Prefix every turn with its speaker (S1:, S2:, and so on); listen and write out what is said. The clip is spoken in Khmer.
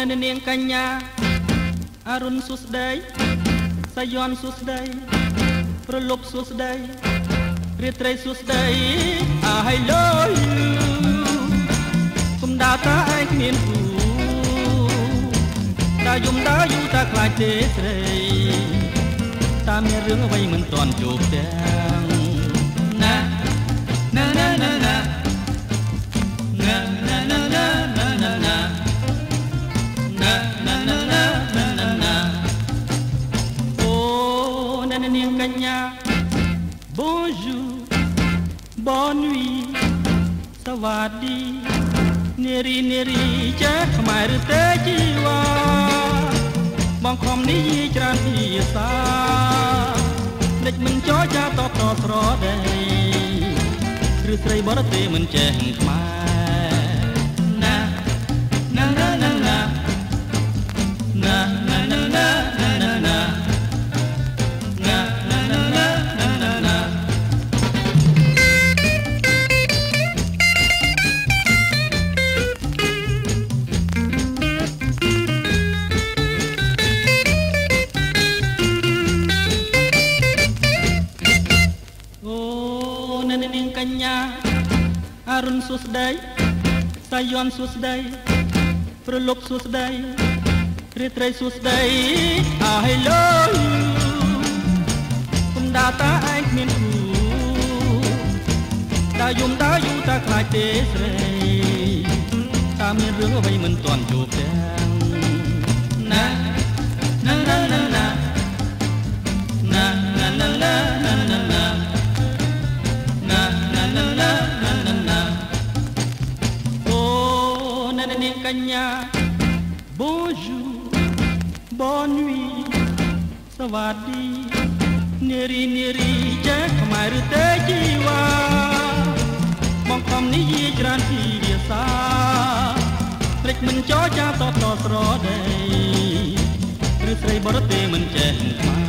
S1: អ្នកនាងកញ្ញាអរុនសុស្ដីសាយ័នសុស្ដីប្រលប់សុស្ដីរាត្រីសុស្ដី I love you គុំដើរតាឯងគ្មានគូដើរយំដើរយូរតាខ្លាចទេស្រីតាមានរឿងអ្វីមិនទាន់ជួបទាំងណាណាណាណាណាណាណាណាណាណាណាណា Bonjour Bonne nuit សวัสดีនារីនារីចាស់ខ្មែរឬទេជីវ៉ាបងខំនេះយាយច្រើនភាសានិចមិនចរចាតបតស្រដីឬស្រីបរទេសមិនចេះខ្មែរ អូអ្នកនាងកញ្ញាអរុនសួស្ដីសាយ័នសួស្ដីប្រលប់សួស្ដីរាត្រីសួស្ដី I love you គុំដើរតាឯងគ្មានគូដើរយំដើរយូរតាខ្លាចទេស្រីតាមានរឿងអ្វីមិនទាន់ជួបទាំងណាណា នាងកញ្ញា Bonjour Bonne nuit សវាឌីនារីនារីចេះខ្មែរឬទេជីវ៉ាបងខំនិយាយច្រើនពីវាសាព្រិចមិនចោចាតតស្រដីឬស្រីបរទេសមិនចេះខ្មែរ